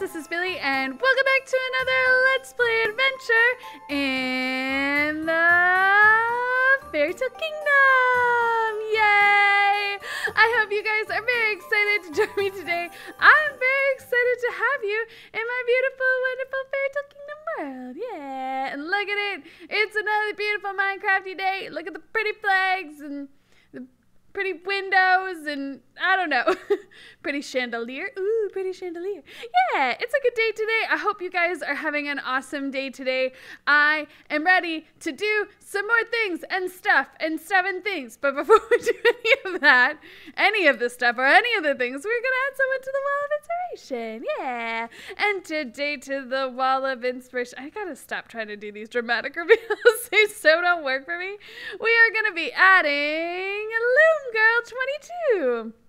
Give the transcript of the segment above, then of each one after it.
This is Billie, and welcome back to another Let's Play adventure in the Fairy Tale Kingdom! Yay! I hope you guys are very excited to join me today. I'm very excited to have you in my beautiful, wonderful Fairy Tale Kingdom world. Yeah! And look at it! It's another beautiful Minecrafty day. Look at the pretty flags and pretty windows and I don't know, pretty chandelier. Ooh, pretty chandelier. Yeah, it's a good day today. I hope you guys are having an awesome day today. I am ready to do some more things and stuff and seven things. But before we do any of that, any of the stuff or any of the things, we're gonna add someone to the wall of inspiration. Yeah. And today to the wall of inspiration. I gotta stop trying to do these dramatic reveals. they so don't work for me. We are gonna be adding Loom Girl 22.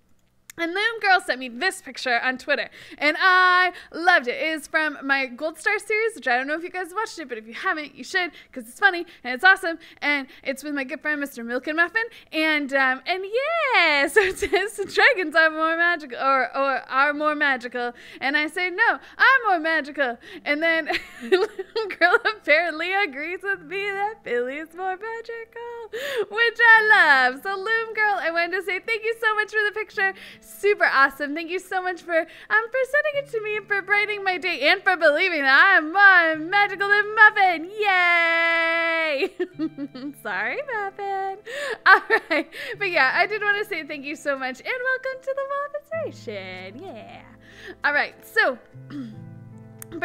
And Loom Girl sent me this picture on Twitter, and I loved it. It is from my Gold Star series, which I don't know if you guys watched it, but if you haven't, you should, because it's funny and it's awesome. And it's with my good friend Mr. Milk and Muffin, and um, and yeah, so it says dragons are more magical, or or are more magical, and I say no, I'm more magical. And then Loom Girl apparently agrees with me that Billie is more magical, which I love. So Loom Girl, I wanted to say thank you so much for the picture super awesome. Thank you so much for um for sending it to me and for brightening my day and for believing that I'm my magical than Muffin. Yay! Sorry, Muffin. All right, but yeah, I did want to say thank you so much and welcome to the Wall of Inspiration. Yeah. All right, so.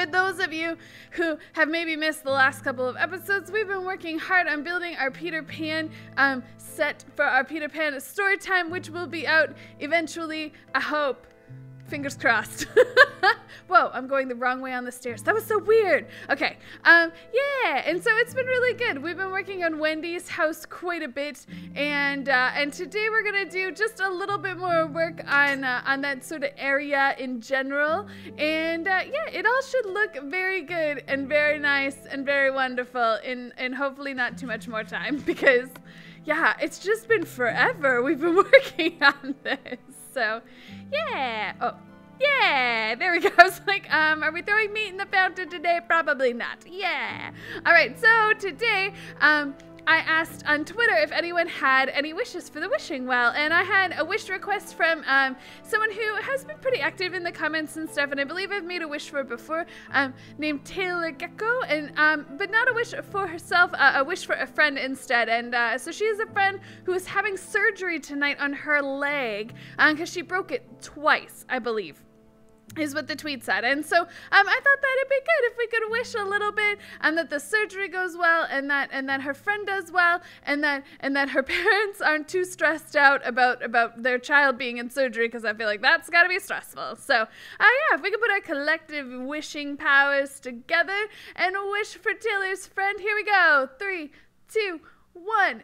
For those of you who have maybe missed the last couple of episodes, we've been working hard on building our Peter Pan um, set for our Peter Pan story time, which will be out eventually, I hope. Fingers crossed. Whoa, I'm going the wrong way on the stairs. That was so weird. Okay, um, yeah, and so it's been really good. We've been working on Wendy's house quite a bit, and uh, and today we're gonna do just a little bit more work on uh, on that sort of area in general. And uh, yeah, it all should look very good and very nice and very wonderful in in hopefully not too much more time because yeah, it's just been forever we've been working on this. So, yeah. Oh, yeah. There we go. I was like, um, are we throwing meat in the fountain today? Probably not. Yeah. All right. So today, um, I asked on Twitter if anyone had any wishes for the wishing well, and I had a wish request from um, someone who has been pretty active in the comments and stuff, and I believe I've made a wish for before, um, named Taylor Gecko, and um, but not a wish for herself, uh, a wish for a friend instead. And uh, so she is a friend who is having surgery tonight on her leg because she broke it twice, I believe is what the tweet said. And so um, I thought that it'd be good could wish a little bit and that the surgery goes well and that and that her friend does well and that and that her parents aren't too stressed out about about their child being in surgery because I feel like that's got to be stressful. So uh, yeah, if we could put our collective wishing powers together and wish for Taylor's friend. Here we go. Three, two, one.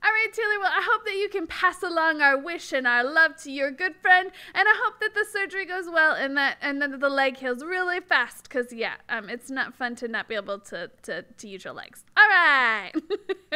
All right, Taylor, well, I hope that you can pass along our wish and our love to your good friend, and I hope that the surgery goes well and that and that the leg heals really fast, because, yeah, um, it's not fun to not be able to, to, to use your legs. All right.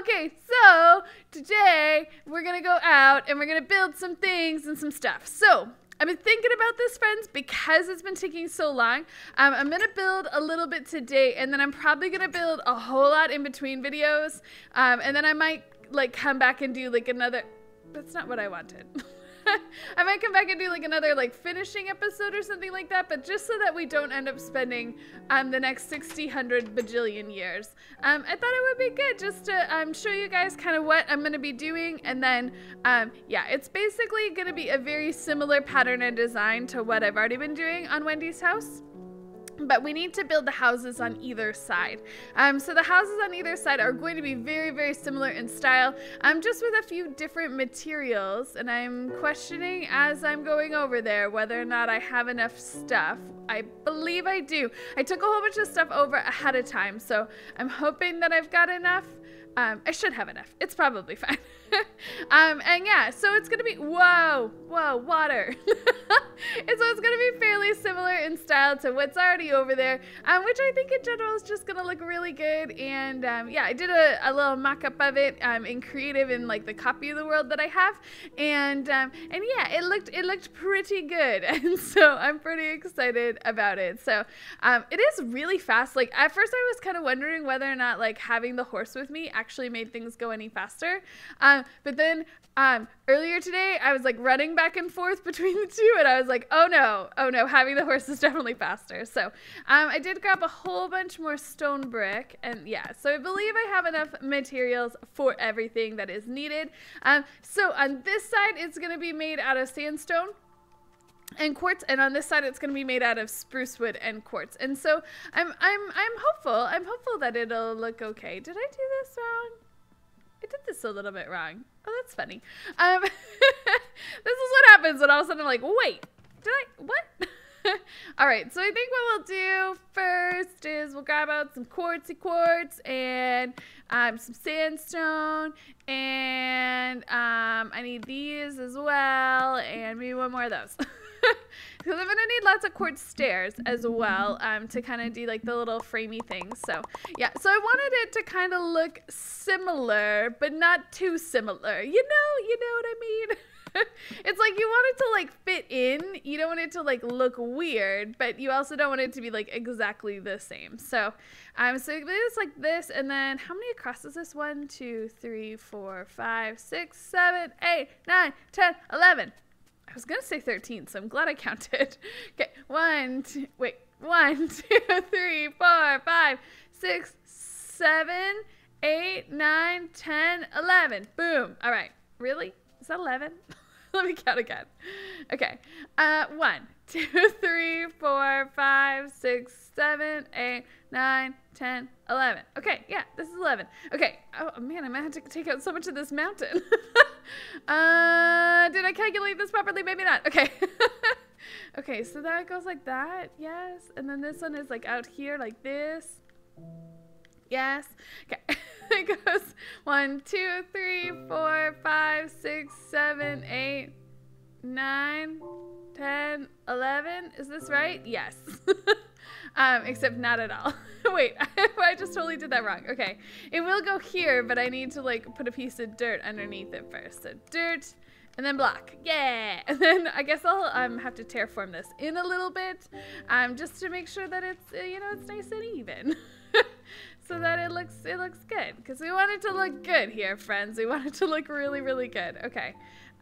okay, so today we're going to go out and we're going to build some things and some stuff. So, I've been thinking about this, friends, because it's been taking so long. Um, I'm going to build a little bit today, and then I'm probably going to build a whole lot in between videos. Um, and then I might, like, come back and do, like, another... That's not what I wanted. I might come back and do like another like finishing episode or something like that, but just so that we don't end up spending um the next 60, 100 bajillion years. Um, I thought it would be good just to um show you guys kind of what I'm gonna be doing, and then um yeah, it's basically gonna be a very similar pattern and design to what I've already been doing on Wendy's house but we need to build the houses on either side. Um, so the houses on either side are going to be very, very similar in style, um, just with a few different materials. And I'm questioning as I'm going over there whether or not I have enough stuff. I believe I do. I took a whole bunch of stuff over ahead of time, so I'm hoping that I've got enough. Um, I should have enough. It's probably fine. um, and yeah, so it's gonna be whoa, whoa, water. and so it's going to be fairly similar in style to what's already over there, um, which I think in general is just going to look really good. And um, yeah, I did a, a little mock-up of it um, in creative in like the copy of the world that I have, and um, and yeah, it looked it looked pretty good, and so I'm pretty excited about it. So um, it is really fast. Like at first, I was kind of wondering whether or not like having the horse with me actually made things go any faster, um, but then earlier today, I was like running back and forth between the two, and I was like, oh no, oh no, having the horse is definitely faster. So um, I did grab a whole bunch more stone brick, and yeah, so I believe I have enough materials for everything that is needed. Um, so on this side, it's going to be made out of sandstone and quartz and on this side it's going to be made out of spruce wood and quartz and so i'm i'm i'm hopeful i'm hopeful that it'll look okay did i do this wrong I did this a little bit wrong. Oh, that's funny. Um, this is what happens when all of a sudden I'm like, wait, did I, what? all right, so I think what we'll do first is we'll grab out some quartzy quartz and um, some sandstone, and um, I need these as well, and maybe one more of those. Because I'm gonna need lots of quartz stairs as well um, to kind of do like the little framey things. So yeah, so I wanted it to kind of look similar, but not too similar. You know, you know what I mean? it's like you want it to like fit in. You don't want it to like look weird, but you also don't want it to be like exactly the same. So, um, so it's like this, and then how many across is this? One, two, three, four, five, six, seven, eight, nine, ten, eleven. I was gonna say 13, so I'm glad I counted. Okay, one, two, wait, one, two, three, four, five, six, seven, eight, nine, ten, eleven. Boom. All right. Really? Is that 11? Let me count again. Okay. Uh, one, two, three, four, five, six, seven, eight, nine, 10, 11. Okay, yeah, this is 11. Okay, oh man, I might have to take out so much of this mountain. uh, did I calculate this properly? Maybe not. Okay. okay, so that goes like that, yes. And then this one is like out here like this. Yes. Okay. it goes one, two, three, four, five, six, seven, eight, nine, ten, eleven. Is this right? Yes. um, except not at all. Wait, I just totally did that wrong. Okay, it will go here, but I need to like put a piece of dirt underneath it first. So dirt, and then block. Yeah. And then I guess I'll um, have to terraform this in a little bit, um, just to make sure that it's uh, you know it's nice and even. So that it looks it looks good because we want it to look good here friends we want it to look really really good okay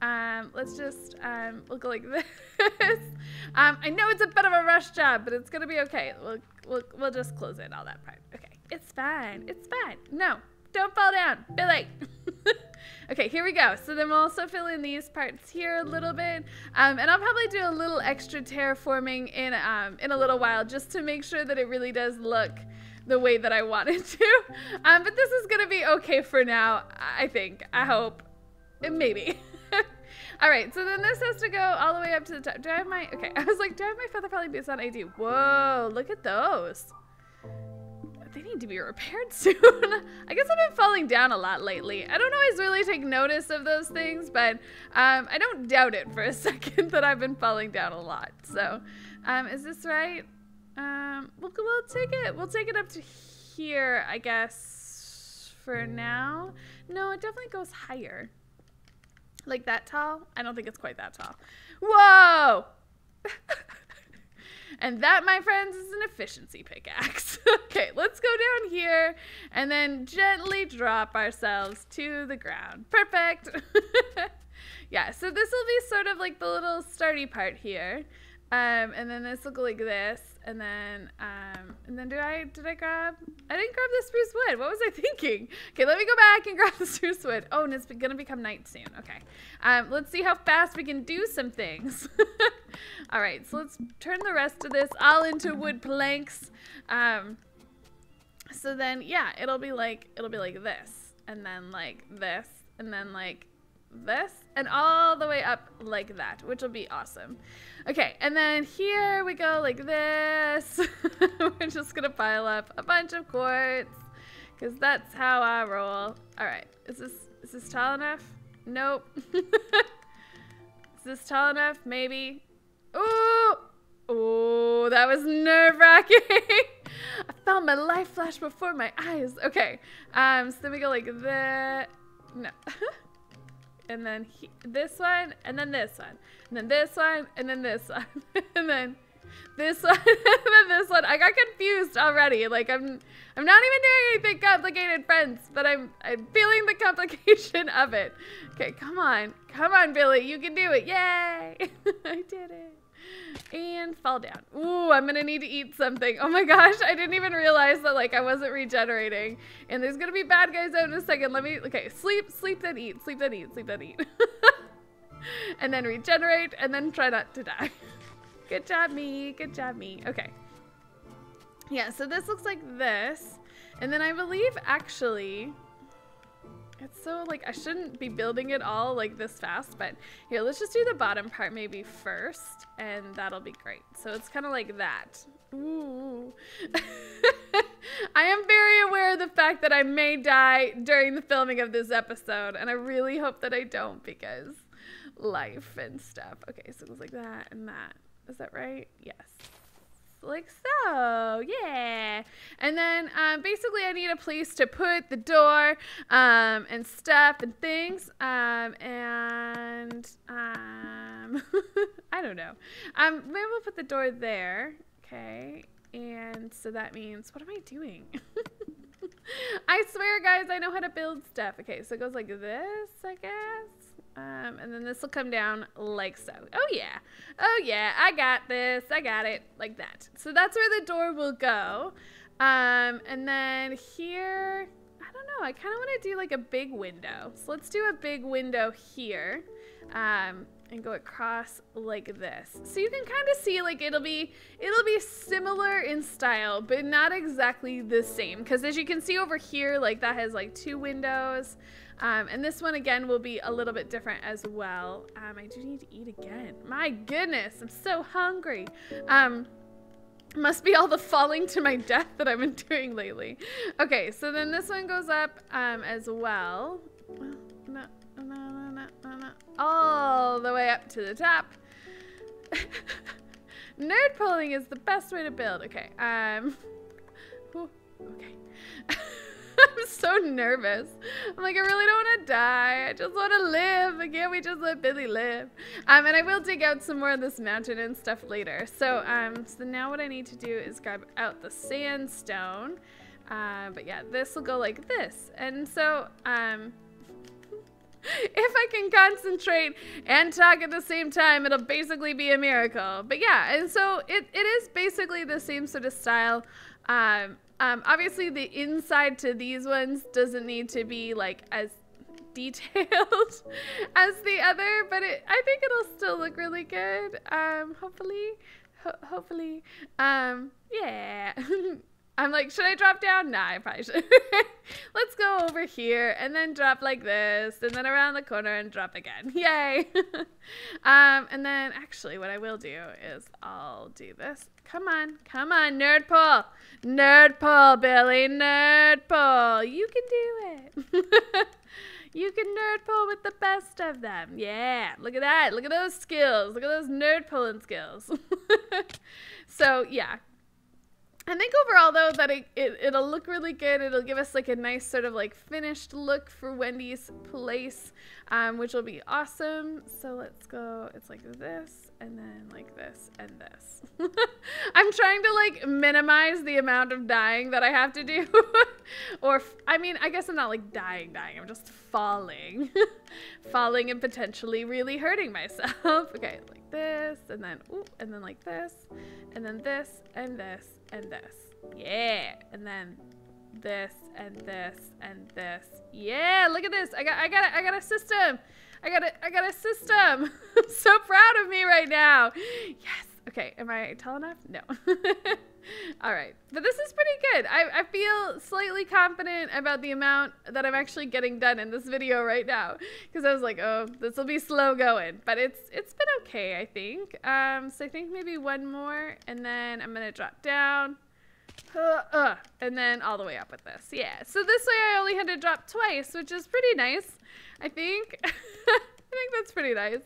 um, let's just um, look like this. um, I know it's a bit of a rush job, but it's gonna be okay. We'll, we'll, we'll just close in all that part. Okay, it's fine. It's fine. No, don't fall down, Billie. okay, here we go. So then we'll also fill in these parts here a little bit, um, and I'll probably do a little extra terraforming in um, in a little while just to make sure that it really does look the way that I wanted to. Um, but this is gonna be okay for now. I think. I hope. Maybe. all right, so then this has to go all the way up to the top. Do I have my, okay, I was like, do I have my feather falling boots on? I do. Whoa, look at those. They need to be repaired soon. I guess I've been falling down a lot lately. I don't always really take notice of those things, but um, I don't doubt it for a second that I've been falling down a lot. So, um, is this right? Um, we'll, we'll take it, we'll take it up to here, I guess, for now. No, it definitely goes higher. Like that tall? I don't think it's quite that tall. Whoa! and that, my friends, is an efficiency pickaxe. okay, let's go down here and then gently drop ourselves to the ground. Perfect! yeah, so this will be sort of like the little starty part here. Um, and then this will go like this, and then, um, and then do I, did I grab, I didn't grab the spruce wood. What was I thinking? Okay, let me go back and grab the spruce wood. Oh, and it's gonna become night soon. Okay. Um, let's see how fast we can do some things. all right, so let's turn the rest of this all into wood planks. Um, so then, yeah, it'll be like, it'll be like this, and then like this, and then like this and all the way up like that, which will be awesome. Okay, and then here we go like this. We're just gonna pile up a bunch of quartz because that's how I roll. All right, is this is this tall enough? Nope. is this tall enough? Maybe. Oh, oh, that was nerve wracking. I found my life flash before my eyes. Okay, um, so then we go like that. No. And then he, this one, and then this one, and then this one, and then this one, and then this one, and then this one. I got confused already. Like I'm, I'm not even doing anything complicated, friends, but I'm, I'm feeling the complication of it. Okay, come on, come on, Billie, you can do it! Yay! I did it. And fall down. Ooh, I'm gonna need to eat something. Oh my gosh, I didn't even realize that like I wasn't regenerating. And there's gonna be bad guys out in a second. Let me, okay, sleep, sleep, then eat, sleep, then eat, sleep, then eat. and then regenerate, and then try not to die. Good job, me. Good job, me. Okay. Yeah, so this looks like this. And then I believe actually, it's so like, I shouldn't be building it all like this fast, but here, let's just do the bottom part maybe first and that'll be great. So it's kind of like that. Ooh. I am very aware of the fact that I may die during the filming of this episode and I really hope that I don't because life and stuff. Okay, so it was like that and that. Is that right? Yes. Like so, yeah. And then um, basically I need a place to put the door um, and stuff and things. Um, and um, I don't know. Um, maybe we'll put the door there. Okay. And so that means, what am I doing? I swear, guys, I know how to build stuff. Okay, so it goes like this, I guess. Um, and then this will come down like so. Oh yeah. Oh yeah, I got this. I got it. Like that. So that's where the door will go. Um, and then here, I don't know. I kind of want to do like a big window. So let's do a big window here. Um, and go across like this. So you can kind of see like it'll be it'll be similar in style, but not exactly the same. Because as you can see over here, like that has like two windows. Um, and this one again will be a little bit different as well. Um, I do need to eat again. My goodness, I'm so hungry. Um, must be all the falling to my death that I've been doing lately. Okay, so then this one goes up um, as well. No, no, no. All the way up to the top. Nerd pulling is the best way to build. Okay, um, okay. I'm so nervous. I'm like, I really don't want to die. I just want to live. Can't we just let Billie live? Um, and I will dig out some more of this mountain and stuff later. So, um, so now what I need to do is grab out the sandstone. Uh, but yeah, this will go like this. And so, um, if I can concentrate and talk at the same time, it'll basically be a miracle. But yeah, and so it, it is basically the same sort of style. Um, um, obviously, the inside to these ones doesn't need to be like as detailed as the other, but it, I think it'll still look really good. Um, hopefully, ho hopefully, um, yeah. I'm like, should I drop down? Nah, I probably should. Let's go over here and then drop like this and then around the corner and drop again. Yay. um, and then actually what I will do is I'll do this. Come on, come on, nerd pull. Nerd pull, Billie, nerd pull. You can do it. you can nerd pull with the best of them. Yeah, look at that. Look at those skills. Look at those nerd pulling skills. so yeah, I think overall though that it, it, it'll look really good. It'll give us like a nice sort of like finished look for Wendy's place, um, which will be awesome. So let's go, it's like this and then like this and this. I'm trying to like minimize the amount of dying that I have to do. or, I mean, I guess I'm not like dying, dying. I'm just falling. falling and potentially really hurting myself. okay, like this and then, ooh, and then like this and then this and this and this. Yeah. And then this and this and this. Yeah, look at this. I got I got I got a system. I got a I got a system. I'm so proud of me right now. Yes. Okay, am I tall enough? No. All right, but this is pretty good. I, I feel slightly confident about the amount that I'm actually getting done in this video right now because I was like, oh, this will be slow going, but it's it's been okay, I think. Um, so I think maybe one more, and then I'm gonna drop down. Uh, uh, and then all the way up with this. Yeah, so this way I only had to drop twice, which is pretty nice, I think. think that's pretty nice.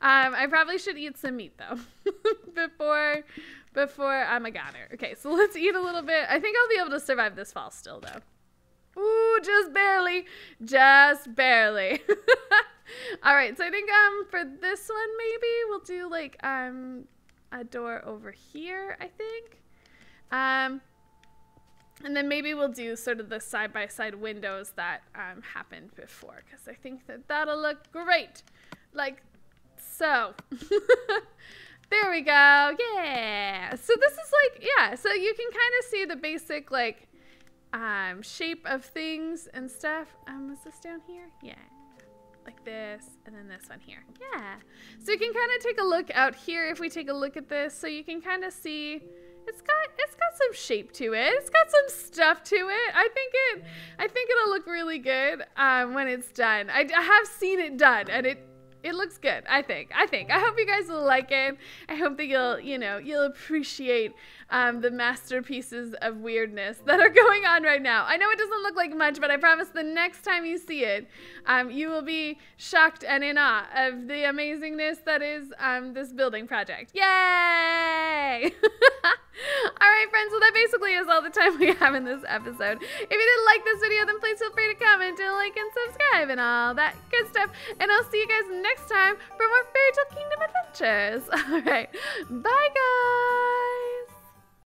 Um, I probably should eat some meat though before before I'm a goner. Okay, so let's eat a little bit. I think I'll be able to survive this fall still though. Ooh, just barely, just barely. All right, so I think um for this one maybe we'll do like um a door over here. I think. Um, and then maybe we'll do sort of the side-by-side windows that um, happened before because I think that that'll look great. Like so. there we go. Yeah. So this is like, yeah. So you can kind of see the basic like um, shape of things and stuff. Um, was this down here? Yeah. Like this, and then this one here. Yeah. So you can kind of take a look out here if we take a look at this. So you can kind of see it's got it's got some shape to it. It's got some stuff to it. I think it I think it'll look really good um, when it's done. I, I have seen it done, and it it looks good. I think. I think. I hope you guys will like it. I hope that you'll, you know, you'll appreciate um, the masterpieces of weirdness that are going on right now. I know it doesn't look like much, but I promise the next time you see it, um, you will be shocked and in awe of the amazingness that is um, this building project. Yay! all right, friends. Well, that basically is all the time we have in this episode. If you didn't like this video, then please feel free to comment and like and subscribe and all that good stuff. And I'll see you guys next time for more Fairy Tale Kingdom adventures. All right. Bye, guys.